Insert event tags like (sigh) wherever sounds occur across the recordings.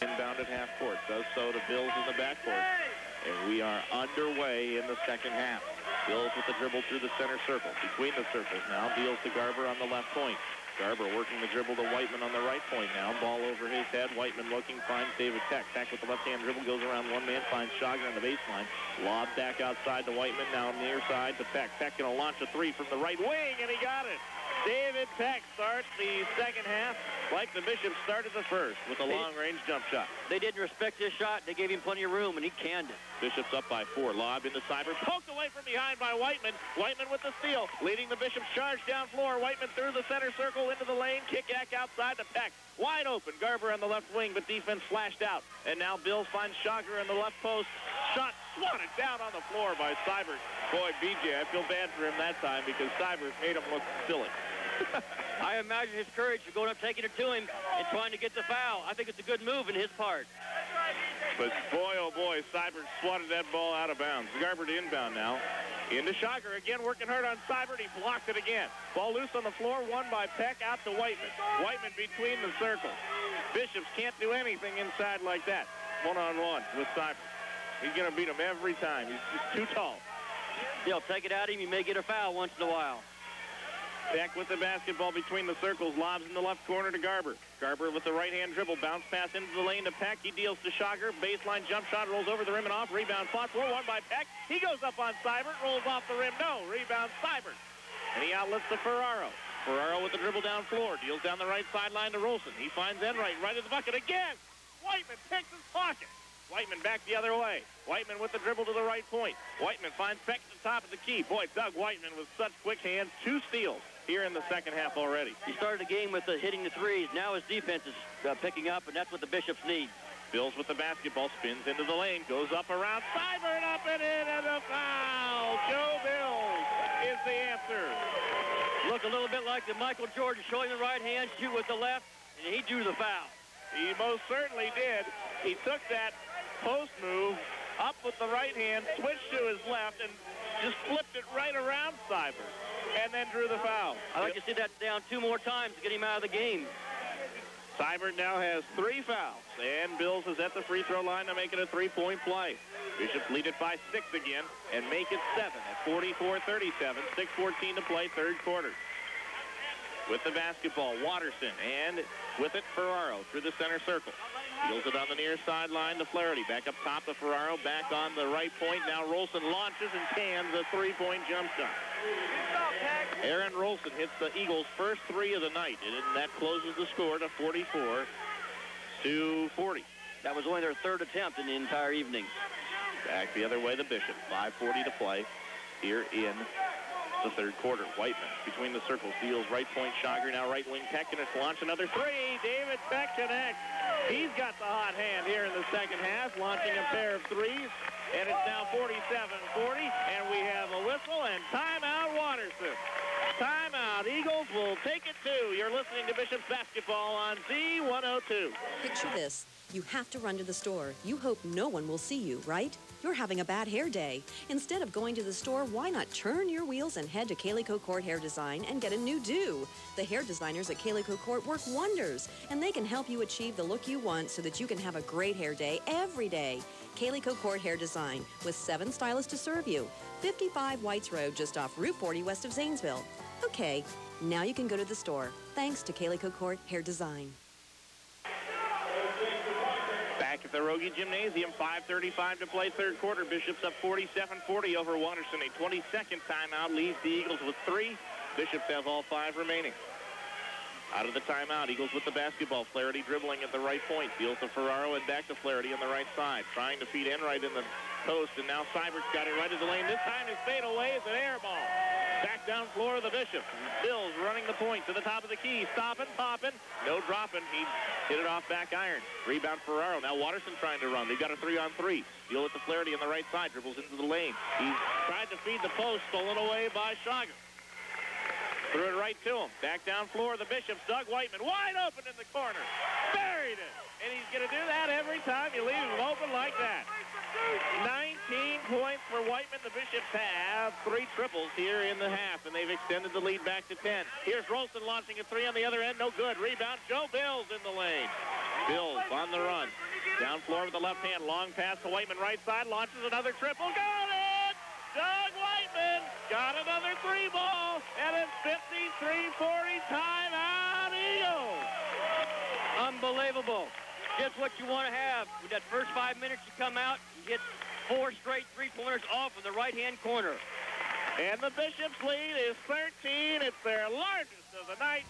Inbound at half court. Does so to Bills in the backcourt. And we are underway in the second half. Bills with the dribble through the center circle. Between the circles now. Deals to Garber on the left point. Garber working the dribble to Whiteman on the right point now. Ball over his head. Whiteman looking, finds David Peck. Peck with the left-hand dribble goes around one man, finds Shager on the baseline. Lob back outside to Whiteman, now near side to Peck. Peck going to launch a three from the right wing, and he got it. David Peck starts the second half like the Bishop started the first with a long-range jump shot. They didn't respect his shot. They gave him plenty of room, and he canned it. Bishop's up by four. Lob into Seibert. Poked away from behind by Whiteman. Whiteman with the steal. Leading the Bishop's charge down floor. Whiteman through the center circle into the lane. Kick back outside to Peck. Wide open. Garber on the left wing, but defense flashed out. And now Bill finds Shager in the left post. Shot swatted down on the floor by Seibert. Boy, BJ, I feel bad for him that time because Seibert made him look silly. I imagine his courage for going up, taking it to him, and trying to get the foul. I think it's a good move in his part. But boy, oh boy, Seibert swatted that ball out of bounds. Garber to inbound now. Into Shocker again, working hard on Seibert. He blocked it again. Ball loose on the floor, won by Peck, out to Whiteman. Whiteman between the circles. Bishops can't do anything inside like that. One-on-one with Seibert. He's going to beat him every time. He's just too tall. He'll take it out of him. You may get a foul once in a while. Peck with the basketball between the circles, lobs in the left corner to Garber. Garber with the right-hand dribble, bounce pass into the lane to Peck. He deals to Shocker. baseline jump shot, rolls over the rim and off, rebound fought for, one by Peck. He goes up on Seibert, rolls off the rim, no, rebound Seibert. And he outlets to Ferraro. Ferraro with the dribble down floor, deals down the right sideline to Rolson. He finds Enright right at the bucket again. Whiteman picks his pocket. Whiteman back the other way. Whiteman with the dribble to the right point. Whiteman finds Peck at the top of the key. Boy, Doug Whiteman with such quick hands. Two steals here in the second half already. He started the game with the hitting the threes. Now his defense is uh, picking up, and that's what the Bishops need. Bills with the basketball, spins into the lane, goes up around, Seibert up and in, and a foul. Joe Bills is the answer. Look a little bit like the Michael Jordan showing the right hand, shoot with the left, and he drew the foul. He most certainly did. He took that post move up with the right hand, switched to his left, and just flipped it right around Seibert and then drew the foul. I'd like to see that down two more times to get him out of the game. Seibert now has three fouls, and Bills is at the free throw line to make it a three-point play. Bishop lead it by six again and make it seven at 44-37. 6-14 to play, third quarter. With the basketball, Watterson, and with it, Ferraro through the center circle. Deals it on the near sideline to Flaherty. Back up top to Ferraro. Back on the right point. Now Rolson launches and cans a three-point jump shot. Aaron Rolson hits the Eagles' first three of the night, and that closes the score to 44 to 40. That was only their third attempt in the entire evening. Back the other way, the Bishop. 5.40 to play here in the third quarter. Whiteman between the circles, deals right point. Shager now right wing it's launch another three. David connects. He's got the hot hand here in the second half, launching a pair of threes. And it's now 47-40, and we have a whistle and timeout Watterson. Timeout. Eagles will take it two. You're listening to Bishop's basketball on Z102. Picture this. You have to run to the store. You hope no one will see you, right? You're having a bad hair day. Instead of going to the store, why not turn your wheels and head to Calico Court Hair Design and get a new do? The hair designers at Calico Court work wonders, and they can help you achieve the look you want so that you can have a great hair day every day. Calico Court Hair Design, with seven stylists to serve you. 55 Whites Road, just off Route 40 west of Zanesville. Okay, now you can go to the store. Thanks to Calico Court Hair Design. Back at the Rogie Gymnasium, 5.35 to play third quarter. Bishops up 47-40 over Watterson. A 22nd timeout leaves the Eagles with three. Bishops have all five remaining. Out of the timeout, Eagles with the basketball. Flaherty dribbling at the right point. Deals to Ferraro and back to Flaherty on the right side. Trying to feed Enright in the post, and now Seibert's got it right at the lane. This time his fade away is an air ball. Back down floor of the Bishop. Bills running the point to the top of the key. Stopping, popping. No dropping. He hit it off back iron. Rebound Ferraro. Now Watterson trying to run. They've got a three on three. Deal with the Flaherty on the right side. Dribbles into the lane. He's tried to feed the post. Stolen away by Shager. Threw it right to him. Back down floor, of the Bishops. Doug Whiteman wide open in the corner. Buried it. And he's going to do that every time you leave him open like that. 19 points for Whiteman. The Bishops have three triples here in the half, and they've extended the lead back to 10. Here's Rolson launching a three on the other end. No good. Rebound. Joe Bills in the lane. Bills on the run. Down floor with the left hand. Long pass to Whiteman right side. Launches another triple. Got it! Doug Whiteman got another three ball, and it's 53-40 timeout Eagles. Unbelievable. Just what you want to have. With that first five minutes, you come out and get four straight three-pointers off in the right-hand corner. And the Bishops lead is 13. It's their largest of the night.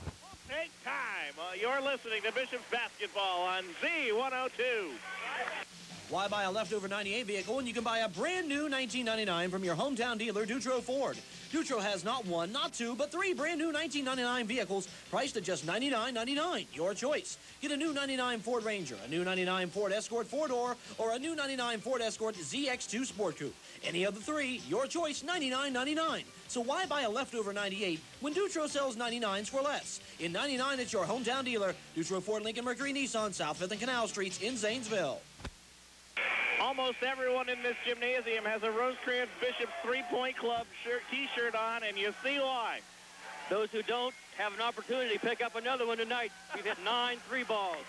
Take time. Uh, you're listening to Bishops Basketball on Z102. Why buy a leftover 98 vehicle when you can buy a brand new 1999 from your hometown dealer, Dutro Ford? Dutro has not one, not two, but three brand new 1999 vehicles priced at just $99.99. Your choice. Get a new 99 Ford Ranger, a new 99 Ford Escort four-door, or a new 99 Ford Escort ZX2 Sport Coupe. Any of the three, your choice, $99.99. So why buy a leftover 98 when Dutro sells 99s for less? In 99 at your hometown dealer, Dutro Ford Lincoln Mercury Nissan, South 5th and Canal Streets in Zanesville. Almost everyone in this gymnasium has a Rosecrans Bishop three-point club shirt t-shirt on, and you see why. Those who don't have an opportunity to pick up another one tonight. We've hit nine three balls.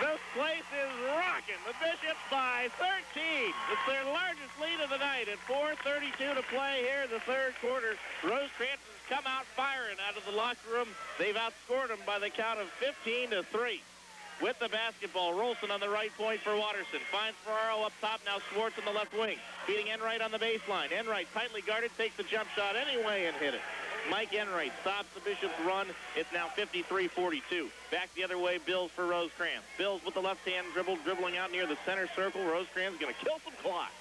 This place is rocking. The Bishops by 13. It's their largest lead of the night at 4.32 to play here in the third quarter. Rosecrans has come out firing out of the locker room. They've outscored them by the count of 15 to 3 with the basketball. Rolson on the right point for Watterson. Finds Ferraro up top. Now Schwartz on the left wing. Beating Enright on the baseline. Enright tightly guarded. Takes the jump shot anyway and hit it. Mike Enright stops the Bishop's run. It's now 53-42. Back the other way, Bills for Rosecrans. Bills with the left hand dribble, dribbling out near the center circle. Rosecrans going to kill some clock.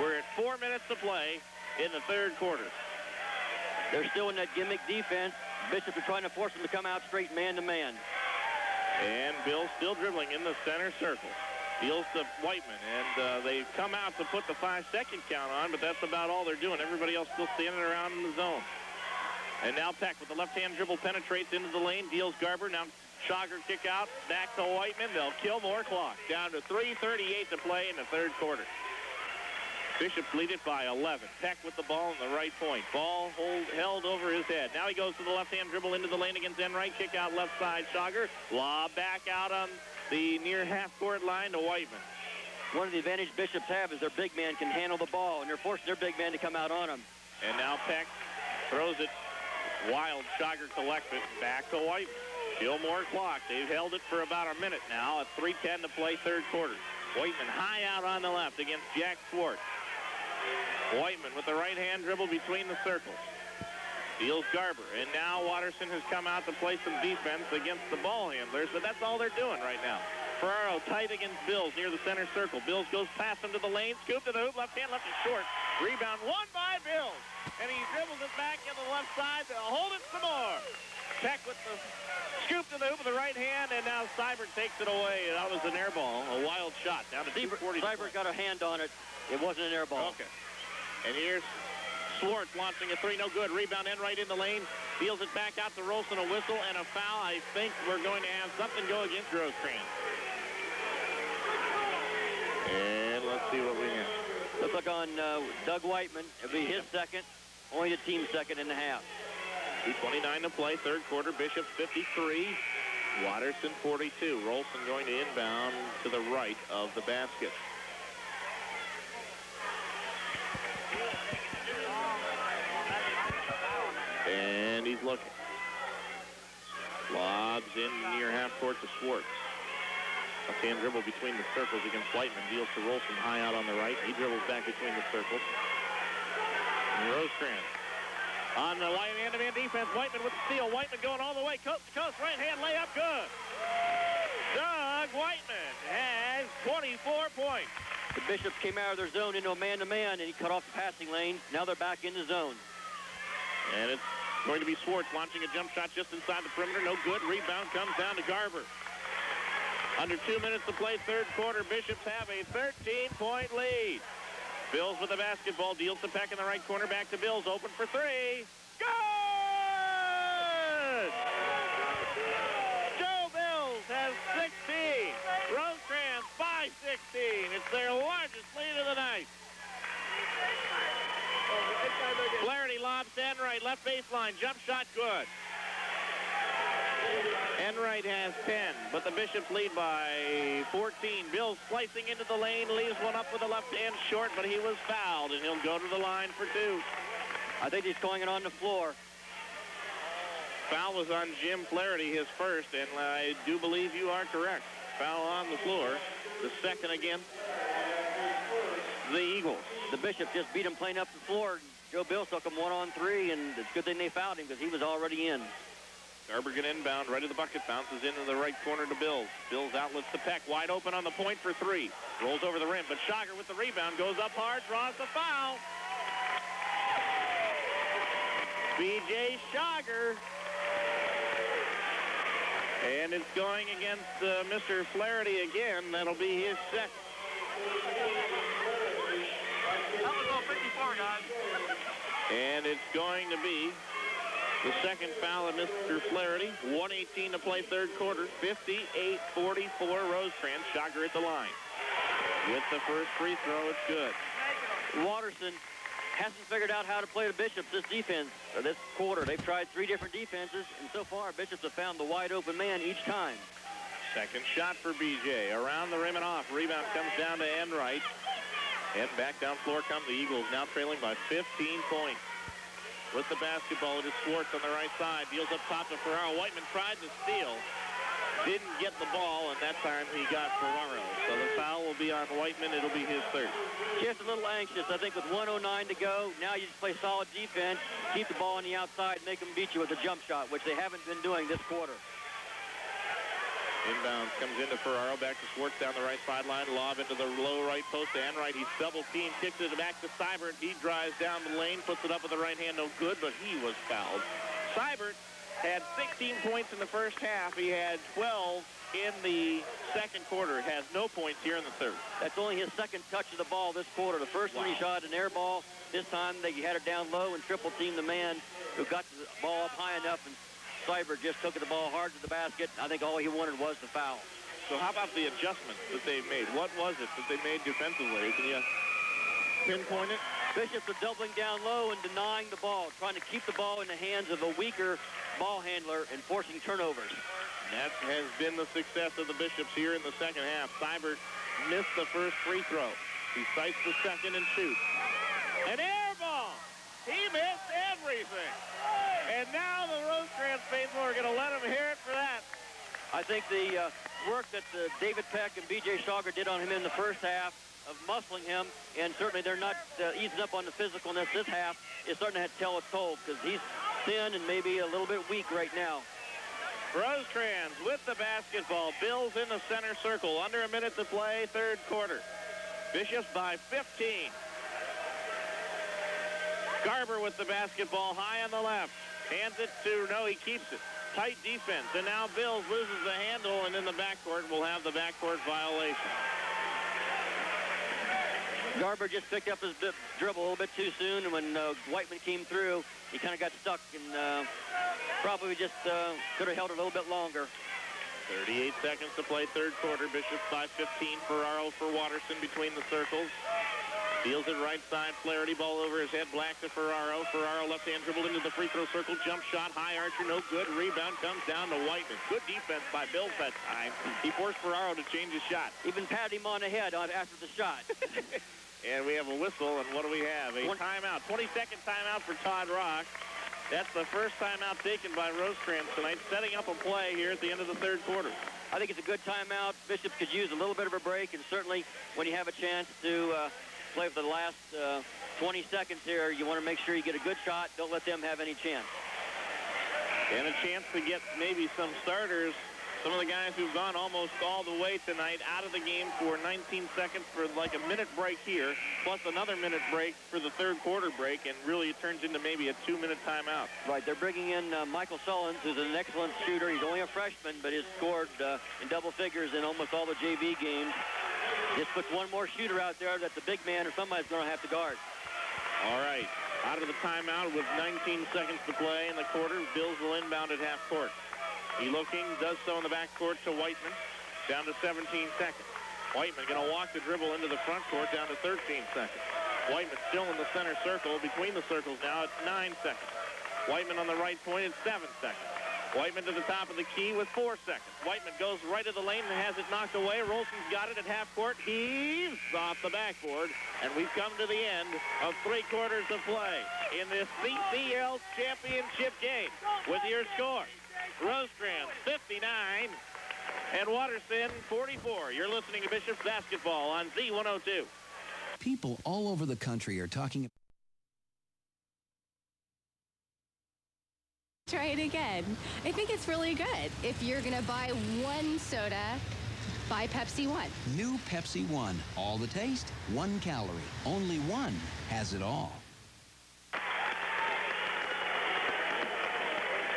We're at four minutes to play in the third quarter. They're still in that gimmick defense. Bishop is trying to force them to come out straight man-to-man. -man. And Bill still dribbling in the center circle. Deals to Whiteman, and uh, they come out to put the five-second count on, but that's about all they're doing. Everybody else still standing around in the zone. And now Peck with the left-hand dribble penetrates into the lane, deals Garber. Now Schauger kick out, back to Whiteman. They'll kill more clock. Down to 3.38 to play in the third quarter. Bishops lead it by 11. Peck with the ball in the right point. Ball hold, held over his head. Now he goes to the left-hand dribble into the lane against Enright. Kick out left side. Schauger. Lob back out on the near half-court line to Whiteman. One of the advantages Bishops have is their big man can handle the ball, and they're forcing their big man to come out on them. And now Peck throws it wild. Schauger collects it back to Whiteman. Still more clock. They've held it for about a minute now. At 3.10 to play third quarter. Whiteman high out on the left against Jack Schwartz. Whiteman with the right hand dribble between the circles. Deals Garber. And now Watterson has come out to play some defense against the ball handlers, but that's all they're doing right now. Ferraro tight against Bills near the center circle. Bills goes past him to the lane. Scoop to the hoop. Left hand left is short. Rebound won by Bills. And he dribbles it back into the left side. They'll hold it some more. Peck with the scoop to the hoop with the right hand, and now Seibert takes it away. That was an air ball, a wild shot down to 240. Seibert got a hand on it. It wasn't an air ball. Okay. And here's Schwartz launching a three, no good. Rebound in right in the lane. Deals it back out to Rolson, a whistle and a foul. I think we're going to have something go against Rosecrans. And let's see what we have. Looks like on uh, Doug Whiteman. It'll be his second, only the team second in the half. 2.29 to play, third quarter. Bishop 53, Watterson 42. Rolson going to inbound to the right of the basket. And he's looking. Lobs in near half court to Schwartz. A hand dribble between the circles against Whiteman. Deals to Rolson high out on the right. He dribbles back between the circles. And Rosecrans on the line hand-to-man defense. Whiteman with the steal. Whiteman going all the way coast to coast. Right hand layup good. Doug Whiteman has 24 points. The Bishops came out of their zone into a man-to-man, -man, and he cut off the passing lane. Now they're back in the zone. And it's going to be Schwartz launching a jump shot just inside the perimeter. No good. Rebound comes down to Garber. Under two minutes to play third quarter. Bishops have a 13-point lead. Bills with the basketball. Deals to Peck in the right corner. Back to Bills. Open for three. Good! Joe Bills has 16. Rosecrans by 16. It's their largest lead of the night. Flaherty lobs in right. Left baseline. Jump shot good. Enright has 10, but the Bishops lead by 14. Bill slicing into the lane, leaves one up with the left hand short, but he was fouled, and he'll go to the line for two. I think he's going it on the floor. Foul was on Jim Flaherty, his first, and I do believe you are correct. Foul on the floor. The second again. The Eagles. The Bishops just beat him playing up the floor. Joe Bill took him one on three, and it's a good thing they fouled him because he was already in. Garber get inbound, right to the bucket, bounces into the right corner to Bills. Bills outlets to Peck, wide open on the point for three. Rolls over the rim, but Schager with the rebound, goes up hard, draws the foul. B.J. Schager. And it's going against uh, Mr. Flaherty again. That'll be his second. That was all 54, guys. And it's going to be the second foul of Mr. Flaherty. 118 to play third quarter. 58-44 Rosecrans. Schager at the line. With the first free throw, it's good. Watterson hasn't figured out how to play the Bishops this defense, or this quarter. They've tried three different defenses, and so far, Bishops have found the wide open man each time. Second shot for BJ. Around the rim and off. Rebound comes down to Enright. And back down floor comes the Eagles, now trailing by 15 points. With the basketball, it is Schwartz on the right side. Deals up top to Ferraro. Whiteman tried to steal. Didn't get the ball, and that time he got Ferraro. So the foul will be on Whiteman. It'll be his third. Just a little anxious. I think with 109 to go, now you just play solid defense, keep the ball on the outside, make them beat you with a jump shot, which they haven't been doing this quarter. Inbound comes into Ferraro, back to Schwartz down the right sideline, lob into the low right post to Enright. He's double team, kicks it back to Seibert. He drives down the lane, puts it up with the right hand, no good, but he was fouled. Seibert had 16 points in the first half. He had 12 in the second quarter. Has no points here in the third. That's only his second touch of the ball this quarter. The first wow. one he shot an air ball. This time they had it down low and triple teamed the man who got the ball up high enough and Seibert just took the ball hard to the basket. I think all he wanted was the foul. So how about the adjustments that they made? What was it that they made defensively? Can you pinpoint it? Bishops are doubling down low and denying the ball, trying to keep the ball in the hands of a weaker ball handler and forcing turnovers. That has been the success of the Bishops here in the second half. Seibert missed the first free throw. He sights the second and shoots. An air ball! He missed everything. And now the Rosecrans faithful are going to let him hear it for that. I think the uh, work that uh, David Peck and B.J. Schager did on him in the first half of muscling him, and certainly they're not uh, easing up on the physicalness this half, is starting to tell its toll because he's thin and maybe a little bit weak right now. Rosecrans with the basketball. Bills in the center circle. Under a minute to play, third quarter. Bishops by 15. Garber with the basketball high on the left. Hands it to, no, he keeps it. Tight defense. And now Bills loses the handle, and in the backcourt will have the backcourt violation. Garber just picked up his dribble a little bit too soon, and when uh, Whiteman came through, he kind of got stuck and uh, probably just uh, could have held it a little bit longer. 38 seconds to play third quarter. Bishop 5-15. Ferraro for Watterson between the circles. Deals it right side. Flaherty ball over his head. Black to Ferraro. Ferraro left hand dribble into the free throw circle. Jump shot. High archer. No good. Rebound comes down to Whiteman. Good defense by Bills that time. He forced Ferraro to change his shot. Even patted him on the head after the shot. (laughs) and we have a whistle. And what do we have? A timeout. 20-second timeout for Todd Rock. That's the first timeout taken by Rosecrans tonight, setting up a play here at the end of the third quarter. I think it's a good timeout. Bishop could use a little bit of a break, and certainly when you have a chance to uh, play for the last uh, 20 seconds here. You want to make sure you get a good shot. Don't let them have any chance. And a chance to get maybe some starters. Some of the guys who've gone almost all the way tonight out of the game for 19 seconds for like a minute break here, plus another minute break for the third quarter break, and really it turns into maybe a two-minute timeout. Right, they're bringing in uh, Michael Sullins, who's an excellent shooter. He's only a freshman, but has scored uh, in double figures in almost all the JV games. Just puts one more shooter out there that the big man or somebody's going to have to guard. All right. Out of the timeout with 19 seconds to play in the quarter. Bills will inbound at half court. He looking, does so in the back court to Whiteman. Down to 17 seconds. Whiteman going to walk the dribble into the front court down to 13 seconds. Whiteman still in the center circle, between the circles now. It's 9 seconds. Whiteman on the right point at seven seconds. Whiteman to the top of the key with four seconds. Whiteman goes right to the lane and has it knocked away. Rolson's got it at half court. He's off the backboard. And we've come to the end of three quarters of play in this CCL championship game with your score. Rosecrans 59 and Watterson 44. You're listening to Bishop's Basketball on Z102. People all over the country are talking Try it again. I think it's really good. If you're going to buy one soda, buy Pepsi One. New Pepsi One. All the taste, one calorie. Only one has it all.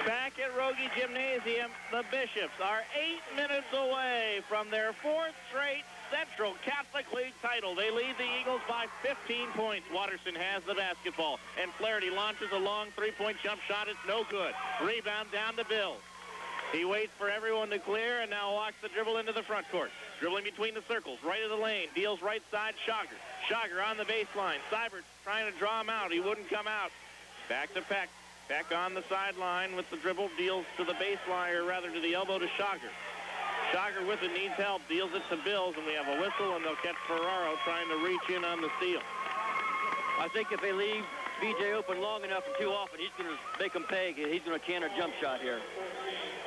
Back at Rogie Gymnasium, the Bishops are eight minutes away from their fourth straight Central Catholic League title. They lead the Eagles by 15 points. Watterson has the basketball, and Flaherty launches a long three-point jump shot. It's no good. Rebound down to Bill. He waits for everyone to clear and now walks the dribble into the front court. Dribbling between the circles, right of the lane, deals right side, Schauger. Schauger on the baseline. Seibert trying to draw him out. He wouldn't come out. Back to Peck. Back on the sideline with the dribble, deals to the baseline, or rather to the elbow to Schauger. Schauger with it needs help, deals it to Bills, and we have a whistle, and they'll catch Ferraro trying to reach in on the steal. I think if they leave BJ open long enough and too often, he's going to make them pay. He's going to can a jump shot here.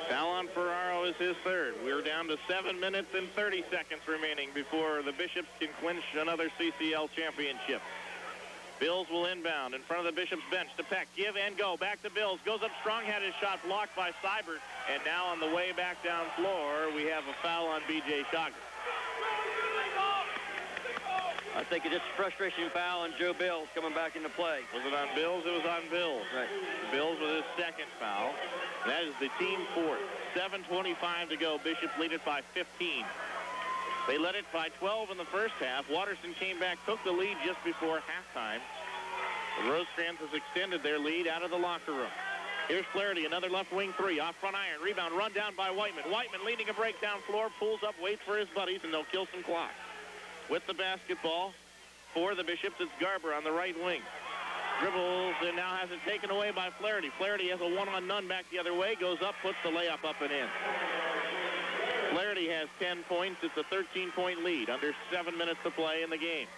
Foul on Ferraro is his third. We're down to 7 minutes and 30 seconds remaining before the Bishops can clinch another CCL championship. Bills will inbound in front of the Bishop's bench to Peck. Give and go. Back to Bills. Goes up strong. Had his shot blocked by Seibert. And now on the way back down floor, we have a foul on B.J. Schauger. I think it's just a frustration foul on Joe Bills coming back into play. Was it on Bills? It was on Bills. Right. Bills with his second foul. That is the team fourth. 7.25 to go. Bishop lead it by 15. They led it by 12 in the first half. Watterson came back, took the lead just before halftime. Rosecrans has extended their lead out of the locker room. Here's Flaherty, another left wing three, off front iron, rebound, run down by Whiteman. Whiteman leading a breakdown floor, pulls up, waits for his buddies, and they'll kill some clock. With the basketball for the Bishops, it's Garber on the right wing. Dribbles and now has it taken away by Flaherty. Flaherty has a one-on-none back the other way, goes up, puts the layup up and in. Flaherty has 10 points. It's a 13-point lead. Under seven minutes to play in the game.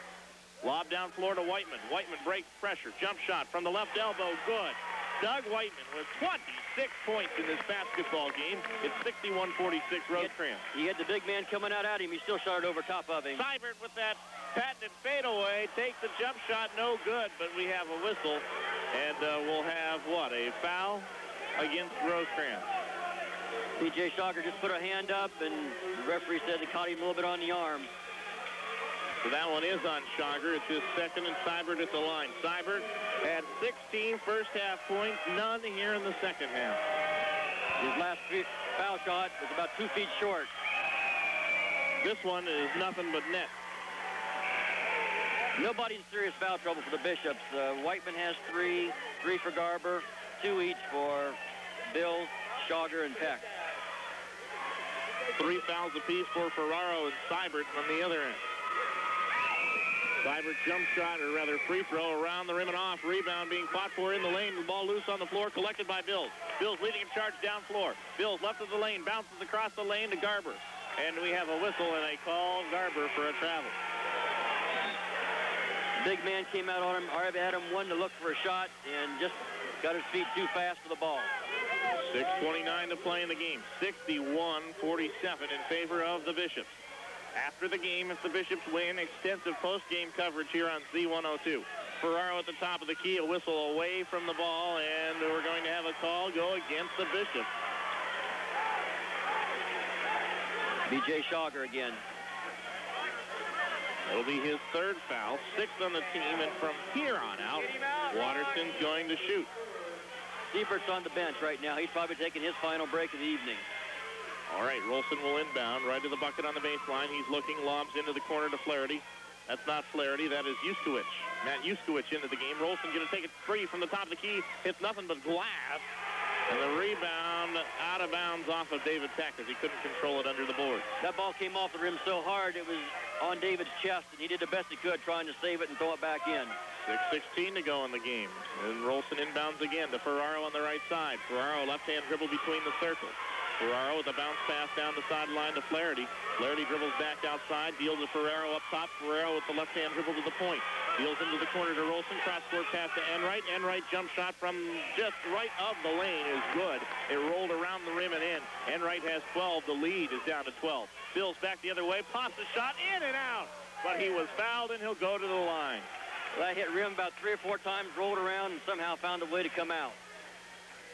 Lob down floor to Whiteman. Whiteman breaks pressure. Jump shot from the left elbow. Good. Doug Whiteman with 26 points in this basketball game. It's 61-46 Rosecrans. He had the big man coming out at him. He still shot it over top of him. Seibert with that patented fadeaway takes the jump shot. No good, but we have a whistle. And uh, we'll have, what, a foul against Rosecrans. B.J. Schauger just put a hand up, and the referee said it caught him a little bit on the arm. So that one is on Schauger. It's his second, and Seibert at the line. Seibert had 16 first half points, none here in the second half. His last foul shot was about two feet short. This one is nothing but net. Nobody in serious foul trouble for the Bishops. Uh, Whiteman has three, three for Garber, two each for Bills, Schauger, and Peck. Three fouls apiece for Ferraro and Seibert on the other end. Seibert jump shot, or rather free throw, around the rim and off. Rebound being fought for in the lane. The ball loose on the floor, collected by Bills. Bills leading in charge down floor. Bills left of the lane, bounces across the lane to Garber. And we have a whistle and a call Garber for a travel. Big man came out on him. Arab had him one to look for a shot and just got his feet too fast for the ball. 6.29 to play in the game. 61-47 in favor of the Bishops. After the game, if the Bishops win, extensive post-game coverage here on Z102. Ferraro at the top of the key, a whistle away from the ball, and we're going to have a call go against the Bishops. B.J. Schauger again. It'll be his third foul, sixth on the team, and from here on out, Watterson's going to shoot. Seibert's on the bench right now. He's probably taking his final break of the evening. All right, Rolson will inbound right to the bucket on the baseline. He's looking, lobs into the corner to Flaherty. That's not Flaherty, that is Yuskowicz. Matt Yuskowicz into the game. Rolson going to take it free from the top of the key. Hits nothing but glass. And the rebound out of bounds off of David Peck as he couldn't control it under the board. That ball came off the rim so hard it was on David's chest, and he did the best he could trying to save it and throw it back in. 6.16 to go in the game. And Rolson inbounds again to Ferraro on the right side. Ferraro left-hand dribble between the circles. Ferraro with a bounce pass down the sideline to Flaherty. Flaherty dribbles back outside, deals to Ferraro up top. Ferraro with the left-hand dribble to the point. Deals into the corner to Rolson. Cross-court pass to Enright. Enright jump shot from just right of the lane is good. It rolled around the rim and in. Enright has 12. The lead is down to 12. Bills back the other way. Pops the shot in and out. But he was fouled and he'll go to the line. Well, that hit rim about three or four times, rolled around, and somehow found a way to come out.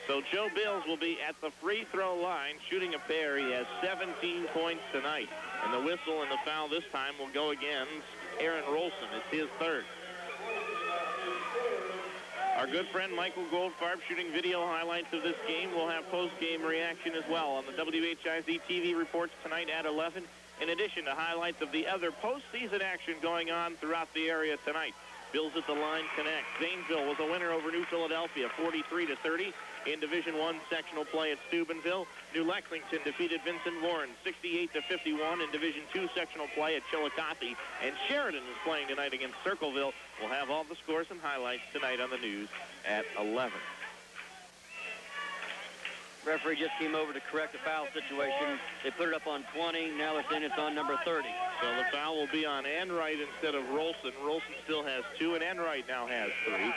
So Joe Bills will be at the free throw line shooting a pair. He has 17 points tonight. And the whistle and the foul this time will go against Aaron Rolson. It's his third. Our good friend Michael Goldfarb shooting video highlights of this game. We'll have post-game reaction as well on the WHIZ TV reports tonight at 11, in addition to highlights of the other postseason action going on throughout the area tonight. Bills at the line connect. Zanesville was a winner over New Philadelphia, 43 to 30 in Division One sectional play at Steubenville. New Lexington defeated Vincent Warren 68 to 51 in Division Two sectional play at Chillicothe. And Sheridan is playing tonight against Circleville. We'll have all the scores and highlights tonight on the news at 11. Referee just came over to correct the foul situation. They put it up on 20. Now they're saying it's on number 30. So the foul will be on Enright instead of Rolson. Rolson still has two, and Enright now has three.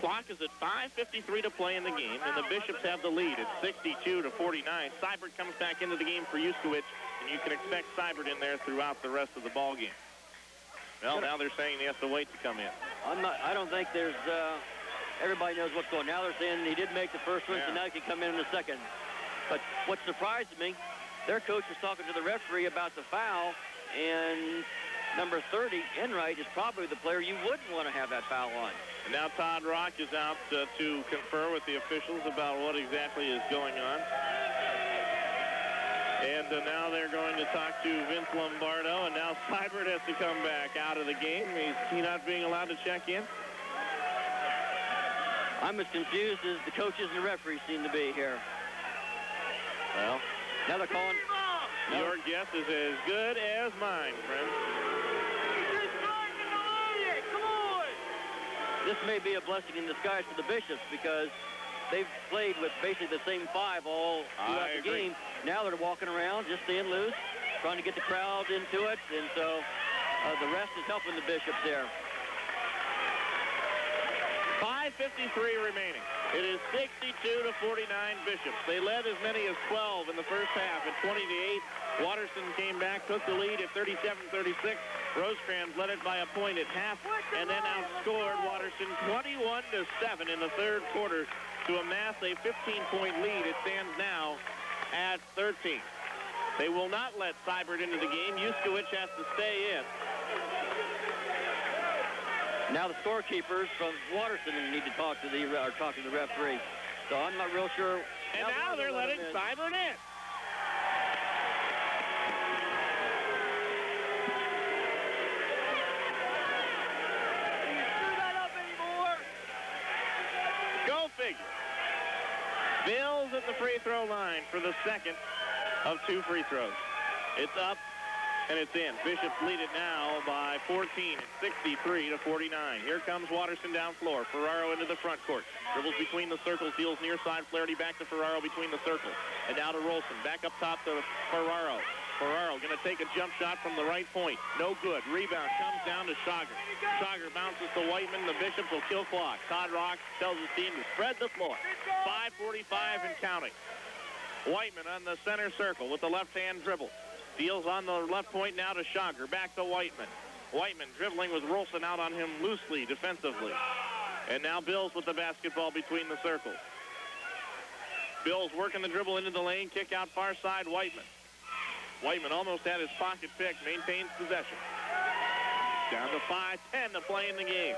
Clock is at 5.53 to play in the game, and the Bishops have the lead at 62 to 49. Seibert comes back into the game for Yuskowicz, and you can expect Seibert in there throughout the rest of the ball game. Well, now they're saying he has to wait to come in. I'm not. I don't think there's. Uh, everybody knows what's going. Now they're saying he did make the first one, Yeah. so now he can come in in the second. But what surprised me, their coach was talking to the referee about the foul, and number 30, Enright, is probably the player you wouldn't want to have that foul on. And now Todd Rock is out uh, to confer with the officials about what exactly is going on. And uh, now they're going to talk to Vince Lombardo, and now (laughs) Seibert has to come back out of the game. He's he not being allowed to check in. I'm as confused as the coaches and the referees seem to be here. Well, Now they're calling. your guess is as good as mine, friend. This may be a blessing in disguise for the Bishops because they've played with basically the same five all throughout I the agree. game. Now they're walking around, just staying loose, trying to get the crowd into it, and so uh, the rest is helping the Bishops there. 5.53 remaining. It is 62 to 49 Bishops. They led as many as 12 in the first half at 20 to 8. Watterson came back, took the lead at 37-36. Rosecrans led it by a point at half and then outscored Watterson 21 to 7 in the third quarter to amass a 15-point lead. It stands now at 13. They will not let Seibert into the game. Yuskowicz has to stay in. Now the scorekeepers from Watterson need to talk to the uh, or talk to the referee. So I'm not real sure. And now they're letting Seibert in. Go figure. Bills at the free throw line for the second of two free throws. It's up and it's in. Bishops lead it now by 14 at 63 to 49. Here comes Watterson down floor. Ferraro into the front court. Dribbles between the circles, deals near side. Flaherty back to Ferraro between the circles. And now to Rolson. Back up top to Ferraro. Ferraro going to take a jump shot from the right point. No good. Rebound comes down to Schauger. Schauger bounces to Whiteman. The Bishops will kill clock. Todd Rock tells his team to spread the floor. 5.45 and counting. Whiteman on the center circle with the left-hand dribble. Deals on the left point now to Schauger. Back to Whiteman. Whiteman dribbling with Rolson out on him loosely defensively. And now Bills with the basketball between the circles. Bills working the dribble into the lane. Kick out far side Whiteman. Whiteman almost had his pocket pick. Maintains possession. Down to 5-10 to play in the game.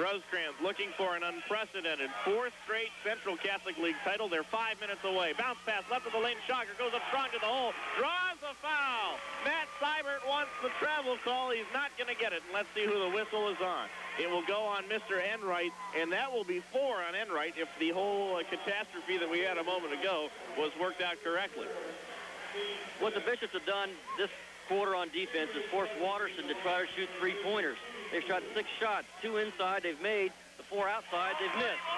Rosecrans looking for an unprecedented fourth straight Central Catholic League title. They're five minutes away. Bounce pass left of the lane. Shocker goes up strong to the hole. Draws a foul. Matt Seibert wants the travel call. He's not going to get it. And let's see who the whistle is on. It will go on Mr. Enright, and that will be four on Enright if the whole uh, catastrophe that we had a moment ago was worked out correctly. What the Bishops have done this quarter on defense is force Watterson to try to shoot three-pointers. They've shot six shots, two inside they've made, the four outside they've missed.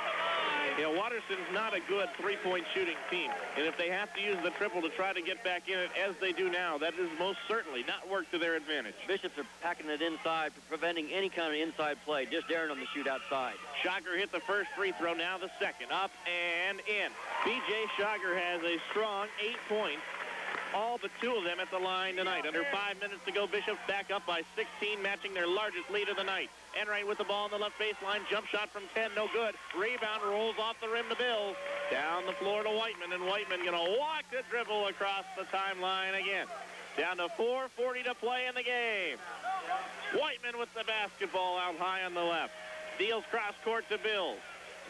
Yeah, Watterson's not a good three-point shooting team. And if they have to use the triple to try to get back in it, as they do now, that is most certainly not work to their advantage. Bishops are packing it inside, preventing any kind of inside play, just daring them to shoot outside. Shocker hit the first free throw, now the second. Up and in. B.J. Shocker has a strong eight points all but two of them at the line tonight. Under five minutes to go, Bishops back up by 16, matching their largest lead of the night. Enright with the ball on the left baseline. Jump shot from 10, no good. Rebound rolls off the rim to Bills. Down the floor to Whiteman, and Whiteman going to walk the dribble across the timeline again. Down to 4.40 to play in the game. Whiteman with the basketball out high on the left. Deals cross court to Bills.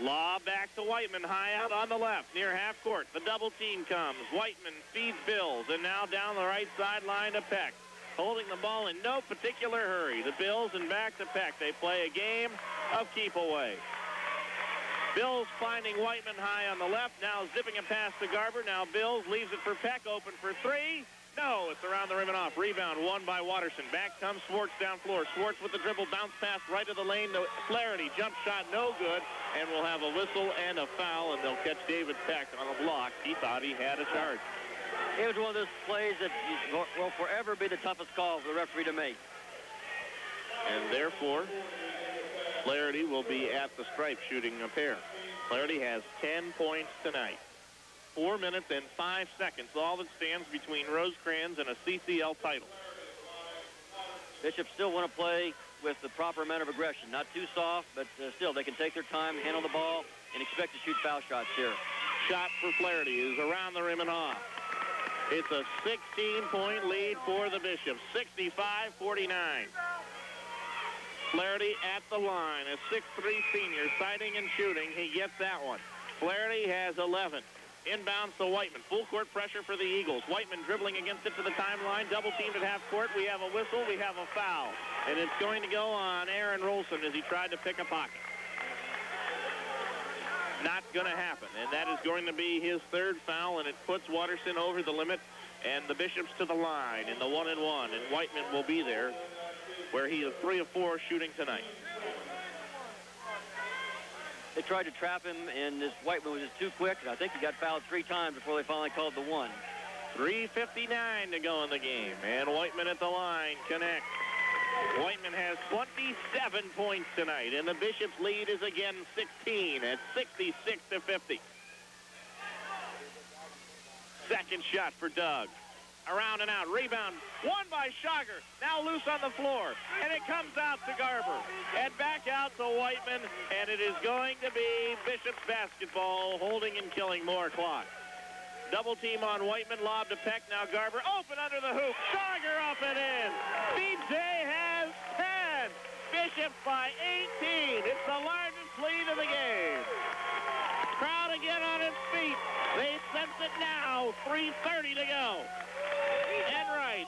Lob back to Whiteman, high out on the left, near half court. The double team comes. Whiteman feeds Bills, and now down the right sideline to Peck. Holding the ball in no particular hurry. The Bills and back to Peck. They play a game of keep away. Bills finding Whiteman high on the left. Now zipping a pass to Garber. Now Bills leaves it for Peck, open for three. No, it's around the rim and off. Rebound won by Watterson. Back comes Schwartz down floor. Schwartz with the dribble, bounce pass right of the lane to Flaherty. Jump shot, no good. And we'll have a whistle and a foul, and they'll catch David Peck on a block. He thought he had a charge. It was one of those plays that will forever be the toughest call for the referee to make. And therefore, Flaherty will be at the stripe shooting a pair. Flaherty has 10 points tonight. Four minutes and five seconds, all that stands between Rosecrans and a CCL title. Bishop still want to play with the proper amount of aggression. Not too soft, but uh, still they can take their time, handle the ball, and expect to shoot foul shots here. Shot for Flaherty is around the rim and off. It's a 16-point lead for the Bishops, 65-49. Flaherty at the line, a 6'3 senior, sighting and shooting. He gets that one. Flaherty has 11. Inbounds to Whiteman. Full court pressure for the Eagles. Whiteman dribbling against it to the timeline. Double teamed at half court. We have a whistle. We have a foul. And it's going to go on Aaron Rolson as he tried to pick a pocket. Not going to happen. And that is going to be his third foul, and it puts Watterson over the limit and the Bishops to the line in the one and one. And Whiteman will be there where he is three of four shooting tonight. They tried to trap him, and this Whiteman was just too quick. And I think he got fouled three times before they finally called the one. 3.59 to go in the game. And Whiteman at the line connects. Whiteman has 27 points tonight, and the Bishops lead is again 16 at 66 to 50. Second shot for Doug around and out. Rebound, won by Shocker. Now loose on the floor. And it comes out to Garber. And back out to Whiteman. And it is going to be Bishop's basketball, holding and killing more clock. Double team on Whiteman, lob to Peck. Now Garber open under the hoop. Shocker up and in. BJ has 10. Bishop by 18. It's the largest lead of the game. Crowd again on its sense it now. 3.30 to go. Enright.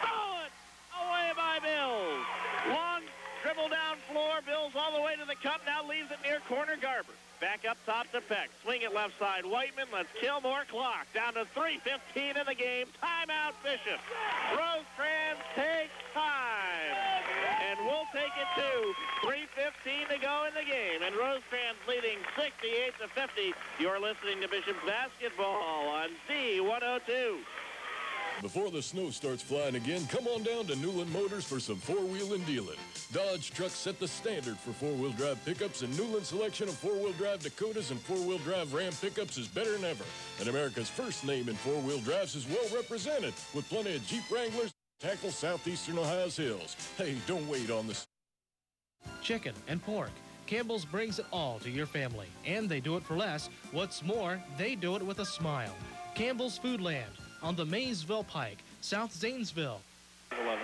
Stolen away by Bills. Long dribble down floor. Bills all the way to the cup. Now leaves it near corner Garber. Back up top to Peck. Swing it left side. Whiteman. Let's kill more clock. Down to 3.15 in the game. Timeout Bishop. Rosecrans takes time. We'll take it to 3.15 to go in the game. And Rosecrans leading 68 to 50. You're listening to Bishop's basketball on Z102. Before the snow starts flying again, come on down to Newland Motors for some four-wheeling dealing. Dodge trucks set the standard for four-wheel drive pickups, and Newland's selection of four-wheel drive Dakotas and four-wheel drive Ram pickups is better than ever. And America's first name in four-wheel drives is well represented, with plenty of Jeep Wranglers tackle southeastern Ohio's hills. Hey, don't wait on this. Chicken and pork. Campbell's brings it all to your family, and they do it for less. What's more, they do it with a smile. Campbell's Foodland on the Maysville Pike, South Zanesville. 11.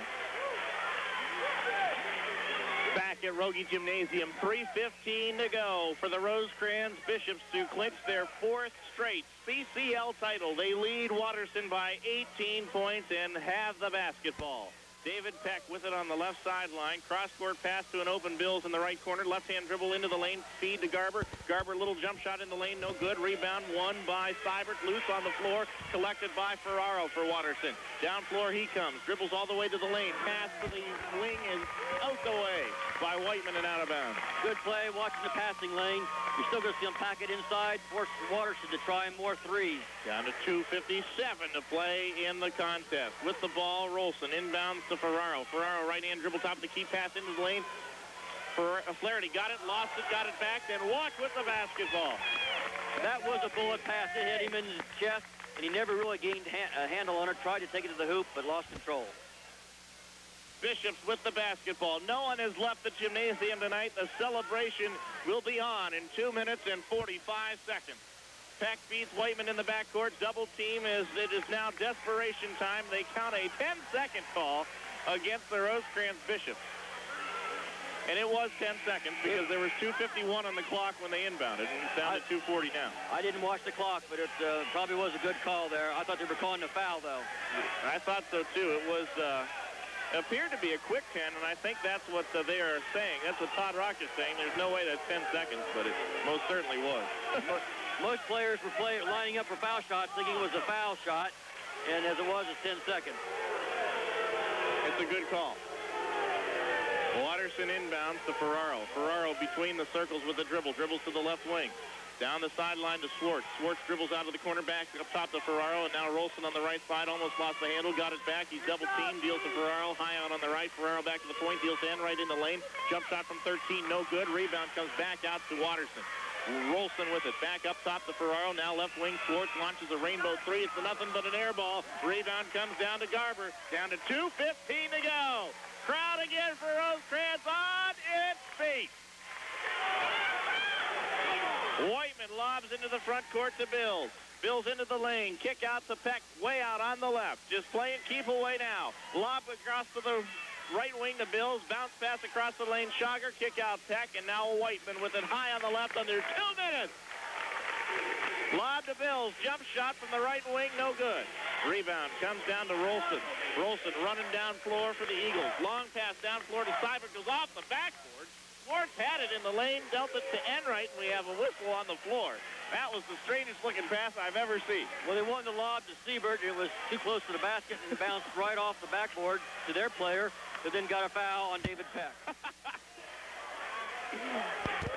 Back at Rogie Gymnasium, 3.15 to go for the Rosecrans Bishops to clinch their fourth straight CCL title. They lead Watterson by 18 points and have the basketball. David Peck with it on the left sideline. Cross-court pass to an open Bills in the right corner. Left-hand dribble into the lane. Feed to Garber. Garber, little jump shot in the lane. No good. Rebound won by Seibert. Loose on the floor. Collected by Ferraro for Watterson. Down floor he comes. Dribbles all the way to the lane. Pass to the wing is out the way by Whiteman and out of bounds. Good play. Watching the passing lane. You're still going to see him pack it inside. Force Watterson to try more threes. Down to 2.57 to play in the contest. With the ball, Rolson inbounds to Ferraro. Ferraro right-hand dribble top of the key pass into the lane. For uh, Flaherty got it, lost it, got it back, then walked with the basketball. That was a bullet pass. It hit him in his chest, and he never really gained a handle on it. Tried to take it to the hoop, but lost control. Bishops with the basketball. No one has left the gymnasium tonight. The celebration will be on in 2 minutes and 45 seconds. Peck beats Whiteman in the backcourt. Double team is it is now desperation time. They count a 10-second call against the Rosecrans Bishops. And it was 10 seconds because there was 2.51 on the clock when they inbounded, and it's down to 2.40 now. I didn't watch the clock, but it uh, probably was a good call there. I thought they were calling the foul, though. I thought so, too. It was uh, appeared to be a quick 10, and I think that's what uh, they are saying. That's what Todd Rock is saying. There's no way that's 10 seconds, but it most certainly was. most players were play, lining up for foul shots thinking it was a foul shot, and as it was, it's 10 seconds. It's a good call. Watterson inbounds to Ferraro. Ferraro between the circles with the dribble. Dribbles to the left wing. Down the sideline to Swartz. Swartz dribbles out of the corner back up top to Ferraro, and now Rolson on the right side almost lost the handle, got it back. He's double teamed, deals to Ferraro. High on on the right. Ferraro back to the point, deals to right in the lane. Jump shot from 13, no good. Rebound comes back out to Watterson. Rolson with it. Back up top to Ferraro. Now left wing. Schwartz launches a rainbow three. It's nothing but an air ball. Rebound comes down to Garber. Down to 2.15 to go. Crowd again for Rosecrans on its feet. Whiteman lobs into the front court to Bills. Bills into the lane. Kick out to Peck. Way out on the left. Just playing keep away now. Lob across to the right wing to Bills. Bounce pass across the lane. Schauger. Kick out Peck. And now Whiteman with it high on the left under two minutes. Lob to Bills. Jump shot from the right wing. No good. Rebound comes down to Rolson. Rolson running down floor for the Eagles. Long pass down floor to Seibert. Goes off the backboard. Swartz had it in the lane, dealt it to Enright, and we have a whistle on the floor. That was the strangest looking pass I've ever seen. Well, they wanted to lob to Seibert. It was too close to the basket and it bounced right off the backboard to their player, but then got a foul on David Peck. (laughs)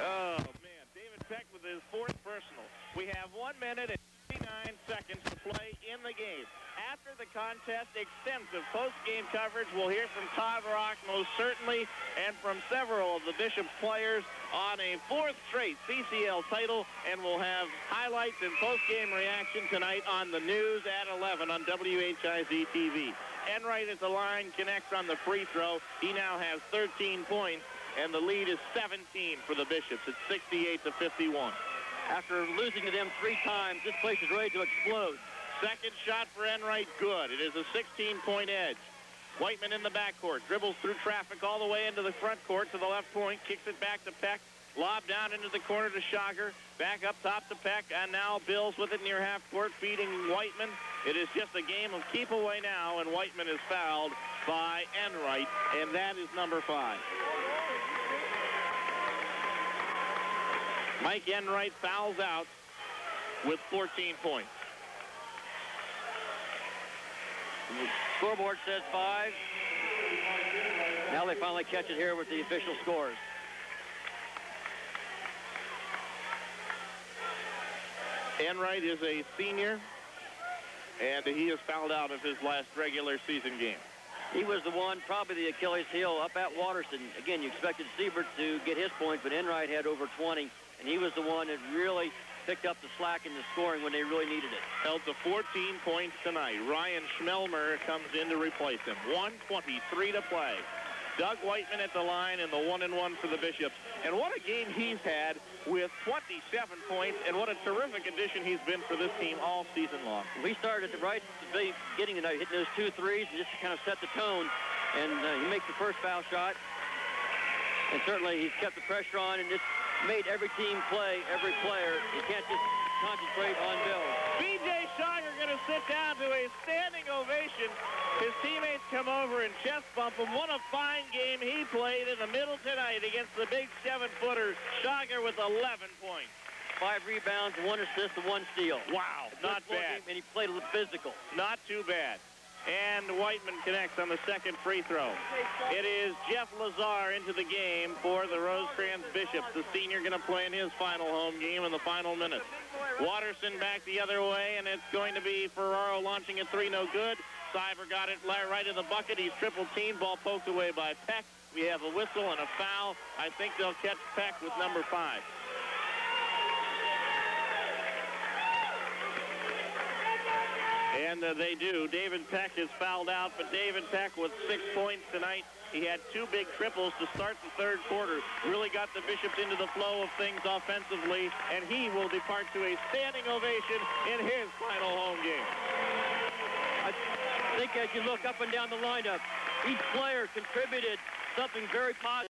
oh, man. David Peck with his fourth personal. We have one minute and 59 seconds to play in the game after the contest, extensive post-game coverage. We'll hear from Todd Rock most certainly and from several of the Bishop's players on a fourth straight CCL title. And we'll have highlights and post-game reaction tonight on the news at 11 on WHIZ TV. Enright at the line connects on the free throw. He now has 13 points, and the lead is 17 for the Bishops. It's 68 to 51. After losing to them three times, this place is ready to explode. Second shot for Enright, good. It is a 16-point edge. Whiteman in the backcourt, dribbles through traffic all the way into the front court to the left point, kicks it back to Peck, lob down into the corner to Schauger, back up top to Peck, and now Bills with it near half court, feeding Whiteman. It is just a game of keep away now, and Whiteman is fouled by Enright, and that is number five. Mike Enright fouls out with 14 points. The scoreboard says five. Now they finally catch it here with the official scores. Enright is a senior, and he is fouled out of his last regular season game. He was the one, probably the Achilles heel up at Watterson. Again, you expected Seibert to get his point, but Enright had over 20, and he was the one that really picked up the slack in the scoring when they really needed it. Held to 14 points tonight. Ryan Schmelmer comes in to replace him. 123 to play. Doug Whiteman at the line and the one and one for the Bishops. And what a game he's had with 27 points and what a terrific addition he's been for this team all season long. We started at the right beginning tonight, hitting those two threes and just to kind of set the tone. And uh, he makes the first foul shot. And certainly he's kept the pressure on and just made every team play, every player. You can't just concentrate on Bill. B.J. Schauger going to sit down to a standing ovation. His teammates come over and chest bump him. What a fine game he played in the middle tonight against the big seven-footer Schauger with 11 points. Five rebounds, one assist, and one steal. Wow, not bad. Game, and he played a little physical. Not too bad. And Whiteman connects on the second free throw. It is Jeff Lazar into the game for the Rosecrans Bishops. The senior going to play in his final home game in the final minutes. Watterson back the other way, and it's going to be Ferraro launching a three, no good. Seibert got it right in the bucket. He's triple team. Ball poked away by Peck. We have a whistle and a foul. I think they'll catch Peck with number five. And uh, they do. David Peck is fouled out, but David Peck with six points tonight. He had two big triples to start the third quarter. Really got the Bishops into the flow of things offensively, and he will depart to a standing ovation in his final home game. I think as you look up and down the lineup, each player contributed something very positive.